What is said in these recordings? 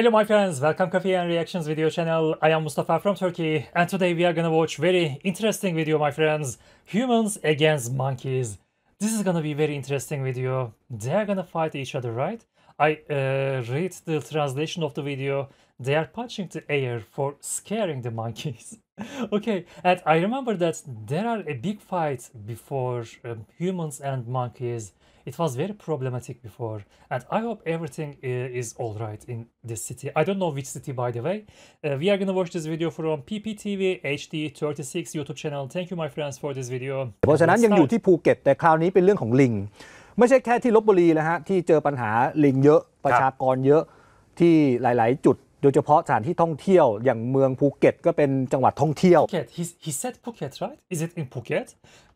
Hello my friends, welcome Coffee and Reactions video channel. I am Mustafa from Turkey and today we are gonna watch very interesting video my friends. Humans against monkeys. This is gonna be very interesting video. They are gonna fight each other, right? I uh, read the translation of the video. They are punching the air for scaring the monkeys. okay, and I remember that there are a big fight before um, humans and monkeys. It was very problematic before, and I hope everything uh, is all right in this city. I don't know which city, by the way. Uh, we are gonna watch this video from PPTV HD 36 YouTube channel. Thank you, my friends, for this video. เพราะฉะนั้นยังอยู่ที่ภูเก็ตแต่คราวนี้เป็นเรื่องของลิง ไม่ใช่แค่ที่ลบบุรีนะฮะ ที่เจอปัญหาลิงเยอะประชากรเยอะที่หลาย ๆ จุดโดยเฉพาะสถานที่ท่องเที่ยวอย่างเมืองภูเก็ตก็เป็นจังหวัดท่องเที่ยว Phuket. He, he said Phuket, right? Is it in Phuket?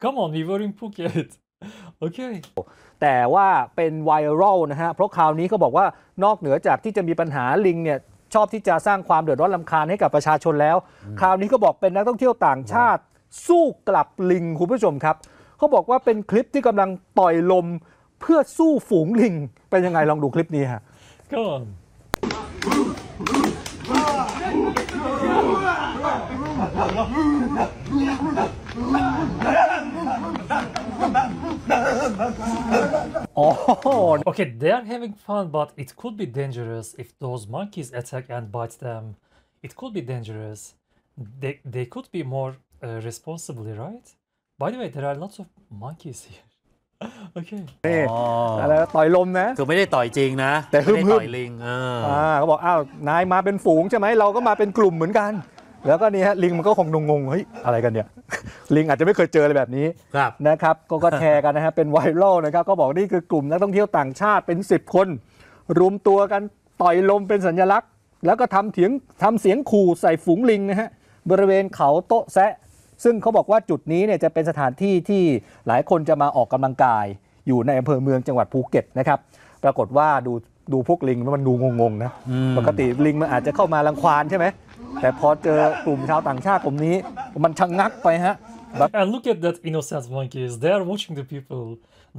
Come on, we were in Phuket. Okay. แต่ว่าเป็นไวรัลนะฮะ เพราะคราวนี้เขาบอกว่านอกเหนือจากที่จะมีปัญหาลิงเนี่ยชอบที่จะสร้างความเดือดร้อนลำคาญให้กับประชาชนแล้ว คราวนี้เขาบอกเป็นนักท่องเที่ยวต่างชาติ สู้กลับลิงคุณผู้ชมครับเขาบอกว่าเป็นคลิปที่กำลังต่อยลมเพื่อสู้ฝูงลิง เป็นยังไงลองดูคลิปนี้ฮะ Come on. Oh, Okay, they are having fun, but it could be dangerous if those monkeys attack and bite them. It could be dangerous. They they could be more uh, responsibly, right? By the way, there are lots of monkeys here. okay. นี่ อ๋อ อะไรนะต่อยลมนะ คือไม่ได้ต่อยจริงนะ แต่ฮึ่ ไม่ ม ได้ ๆ ต่อยลิงเอออ อ่าเขาบอกอ้าวนายมาเป็นฝูงใช่ไหมเราก็มาเป็นกลุ่มเหมือนกัน แล้วก็นี่ฮะลิงมันก็คงงงๆเฮ้ยอะไรกันเนี่ย ลิงอาจจะไม่เคยเจออะไรแบบนี้ครับนะครับก็ก็แชร์กันนะฮะเป็นไวรัลนะครับ ก็บอกนี่คือกลุ่มนักท่องเที่ยวต่างชาติเป็น 10 คน รวมตัวกันต่อยลมเป็นสัญลักษณ์ แล้วก็ทำเถียงทำเสียงขู่ใส่ฝูงลิงนะฮะบริเวณเขาโต๊ะแซะ ซึ่งเขาบอกว่าจุดนี้เนี่ยจะเป็นสถานที่ที่หลายคนจะมาออกกำลังกาย อยู่ในอำเภอเมืองจังหวัดภูเก็ตนะครับ ปรากฏว่าดูดูพวกลิงมันดูงงๆนะปกติลิงมันอาจจะเข้ามารังควานใช่ไหม แต่พอเจอกลุ่มชาวต่างชาติกลุ่มนี้มันชะงงักไปฮะ And look at that innocent monkeys. They are watching the people.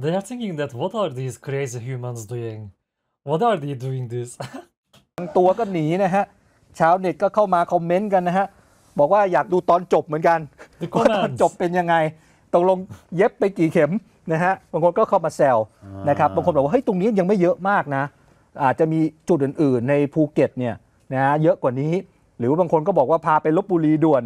They are thinking that what are these crazy humans doing? What are they doing this? บางตัวก็หนีนะฮะชาวเน็ตก็เข้ามาคอมเมนต์กันนะฮะ บอกว่าอยากดูตอนจบเหมือนกัน The ว่าตอน comments. จบเป็นยังไงตกลงเย็บไปกี่เข็มนะฮะบางคนก็เข้ามาแซวนะครับบางคนบอกว่าเฮ้ยตรงนี้ยังไม่เยอะมากนะ อาจจะมีจุดอื่นๆ ในภูเก็ตเนี่ยนะฮะเยอะกว่านี้ หรือว่าบางคนก็บอกว่าพาไปลบบุรีด่วน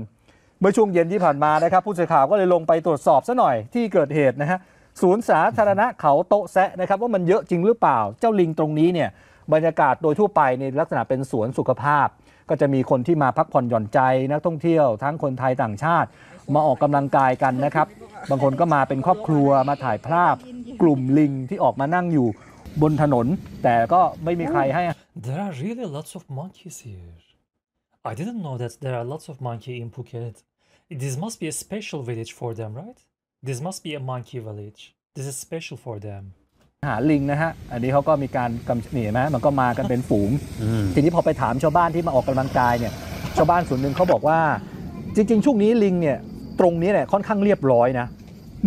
เมื่อช่วงเย็นที่ผ่านมานะครับ ผู้สื่อข่าวก็เลยลงไปตรวจสอบซะหน่อยที่เกิดเหตุนะฮะศูนย์สาธารณะเขาโต๊ะแซะนะครับว่ามันเยอะจริงหรือเปล่า เจ้าลิงตรงนี้เนี่ยบรรยากาศโดยทั่วไปในลักษณะเป็นสวนสุขภาพ ก็จะมีคนที่มาพักผ่อนหย่อนใจนักท่องเที่ยว ทั้งคนไทยต่างชาติ มาออกกำลังกายกันนะครับ บางคนก็มาเป็นครอบครัวมาถ่ายภาพ กลุ่มลิงที่ออกมานั่งอยู่บนถนน แต่ก็ไม่มีใครให้ There are really lots of monkeys here. I didn't know that there are lots of monkey in Phuket. This must be a special village for them, right? This must be a monkey village. This is special for them. หาลิงนะฮะ อันนี้เขาก็มีการกำนี่เห็นไหมมันก็มากันเป็นฝูงอืมทีนี้พอไปถามชาวบ้านที่มาออกกำลังกายเนี่ย ชาวบ้านส่วนหนึ่งเขาบอกว่า จริง ๆ ช่วงนี้ลิงเนี่ย ตรงนี้เนี่ยค่อนข้างเรียบร้อยนะ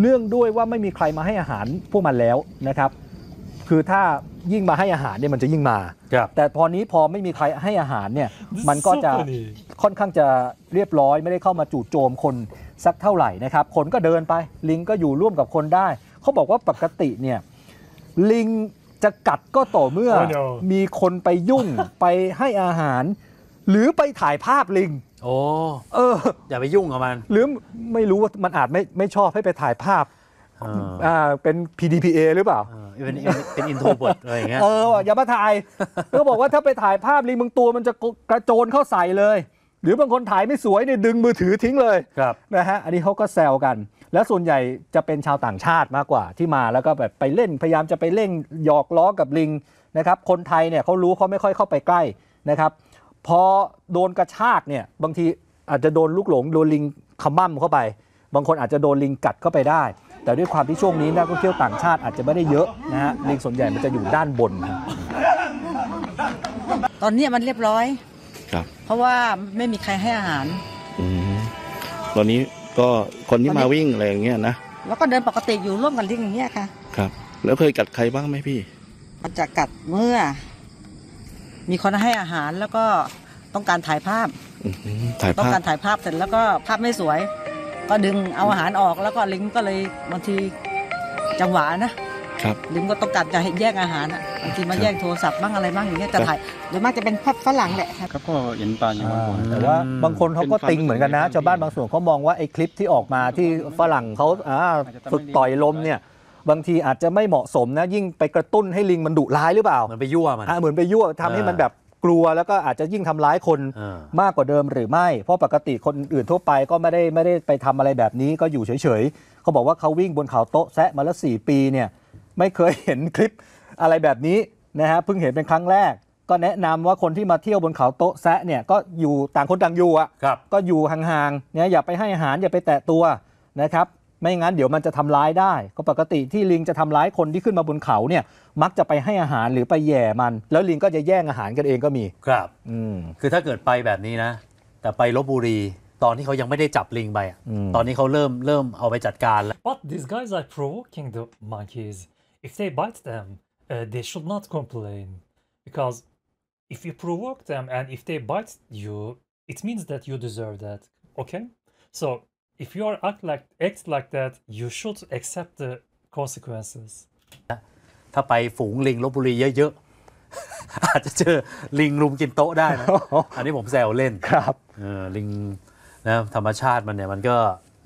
เนื่องด้วยว่าไม่มีใครมาให้อาหารพวกมันแล้วนะครับ คือถ้ายิ่งมาให้อาหารเนี่ยมันจะยิ่งมา ครับ แต่พอนี้พอไม่มีใครให้อาหารเนี่ย This มัน is ก็ so จะ funny. ค่อนข้างจะเรียบร้อยไม่ได้เข้ามาจู่โจมคนสักเท่าไหร่นะครับคนก็เดินไป ลิงก็อยู่ร่วมกับคนได้ เขาบอกว่าปกติเนี่ยลิงจะกัดก็ต่อเมื่อ Oh no มีคนไปยุ่ง ไปให้อาหาร หรือไปถ่ายภาพลิง โอ้เออ อย่าไปยุ่งกับมันหรือไม่รู้ว่ามันอาจไม่ไม่ชอบให้ไปถ่ายภาพเอออ่าเป็น PDPA หรือเปล่าเออ เป็นเป็น introvert อะไรอย่างเงี้ยเออว่ะอย่ามาถ่ายก็บอกว่าถ้าไปถ่ายภาพลิงบางตัวมันจะกระโจนเข้าใส่เลย หรือบางคนถ่ายไม่สวยเนี่ยดึงมือถือทิ้งเลยครับนะฮะอันนี้เขาก็แซวกัน แล้วส่วนใหญ่จะเป็นชาวต่างชาติมากกว่าที่มาแล้วก็แบบไปเล่นพยายามจะไปเล่นหยอกล้อกับลิงนะครับคนไทยเนี่ยเขารู้เขาไม่ค่อยเข้าไปใกล้นะครับพอโดนกระชากเนี่ยบางทีอาจจะโดนลูกหลงโดนลิงขมั่มเข้าไป บางคนอาจจะโดนลิงกัดเข้าไปได้ แต่ด้วยความที่ช่วงนี้นักท่องเที่ยวต่างชาติอาจจะไม่ได้เยอะนะฮะลิงส่วนใหญ่มันจะอยู่ด้านบนนะตอนเนี้ยมันเรียบร้อย ครับ เพราะว่าไม่มีใครให้อาหารอืมตอนนี้ก็คนที่ตอนนี้มาวิ่งอะไรอย่างเงี้ยนะแล้วก็เดินปกติอยู่ร่วมกันลิงอย่างเงี้ยค่ะ ครับ แล้วเคยกัดใครบ้างไหมพี่ มันจะกัดเมื่อ มีคนให้อาหารแล้วก็ต้องการถ่ายภาพ อืมถ่ายต้องภาพ การถ่ายภาพเสร็จแล้วก็ภาพไม่สวย ก็ดึงเอาอาหารออกแล้วก็ลิงก็เลยบางทีจังหวะนะครับลิงก็ต้องการจะให้แย่งอาหารอะบางทีมาแย่งโทรศัพท์บ้างอะไรบ้างอย่างเงี้ยจะถ่ายโดยมากจะเป็นภาพฝรั่งแหละครับก็เห็นปลาอยู่บนหัวแต่ว่าบางคนเขาก็เป็นความติงเหมือนกันนะรู้สึกชาวบ้านบางส่วนเขามองว่าไอ้คลิปที่ออกมาที่ฝรั่งเขาอ่าอาจจะทำให้ฝึกต่อยลมเนี่ยบางทีอาจจะไม่เหมาะสมนะยิ่งไปกระตุ้นให้ลิงมันดุร้ายหรือเปล่าเหมือนไปยั่วมันอ่าเหมือนไปยั่วทำให้มันแบบ กลัวแล้วก็อาจจะยิ่งทำร้ายคนเออมากกว่าเดิมหรือไม่ เพราะปกติคนอื่นทั่วไปก็ไม่ได้ไม่ได้ไปทำอะไรแบบนี้ก็อยู่เฉยๆเขาบอกว่าเขาวิ่งบนเขาโต๊ะแซะมาแล้วสี่ปีเนี่ยไม่เคยเห็นคลิปอะไรแบบนี้นะฮะเพิ่งเห็นเป็นครั้งแรก ก็แนะนำว่าคนที่มาเที่ยวบนเขาโต๊ะแซะเนี่ยก็อยู่ต่างคนต่างอยู่อะครับก็อยู่ห่างๆเนี่ยอย่าไปให้อาหารอย่าไปแตะตัวนะครับ ไม่งั้นเดี๋ยวมันจะทำร้ายได้ ก็ปกติที่ลิงจะทำร้ายคนที่ขึ้นมาบนเขาเนี่ย มักจะไปให้อาหารหรือไปแหย่มัน แล้วลิงก็จะแย่งอาหารกันเองก็มี ครับอืมคือถ้าเกิดไปแบบนี้นะ แต่ไปลบบุรีตอนที่เขายังไม่ได้จับลิงไปอะอืมตอนนี้เขาเริ่มเริ่มเอาไปจัดการแล้ว But these guys are provoking the monkeys. If they bite them, uh, they should not complain. Because if you provoke them and if they bite you, it means that you deserve that. Okay? So if you are act like act like that, you should accept the consequences. ถ้าไปฝูงลิงลบบุรีเยอะๆ อาจจะเจอลิงลุมกินโต๊ะได้นะ อันนี้ผมแซวเล่น ครับ เออลิงนะธรรมชาติมันเนี่ยมันก็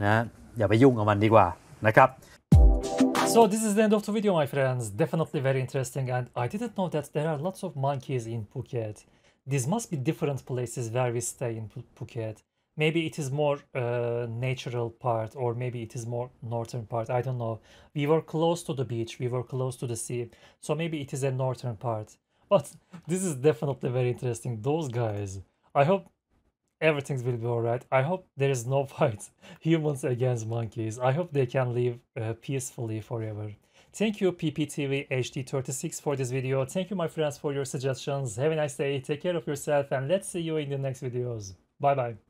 นะอย่าไปยุ่งกับมันดีกว่านะครับ So this is the end of the video, my friends. Definitely very interesting, and I didn't know that there are lots of monkeys in Phuket. These must be different places where we stay in Phu- Phuket. Maybe it is more uh, natural part, or maybe it is more northern part. I don't know. We were close to the beach. We were close to the sea, so maybe it is a northern part. But this is definitely very interesting. Those guys. I hope everything will be alright. I hope there is no fight humans against monkeys. I hope they can live uh, peacefully forever. Thank you PPTV HD36 for this video. Thank you my friends for your suggestions. Have a nice day. Take care of yourself and let's see you in the next videos. Bye bye.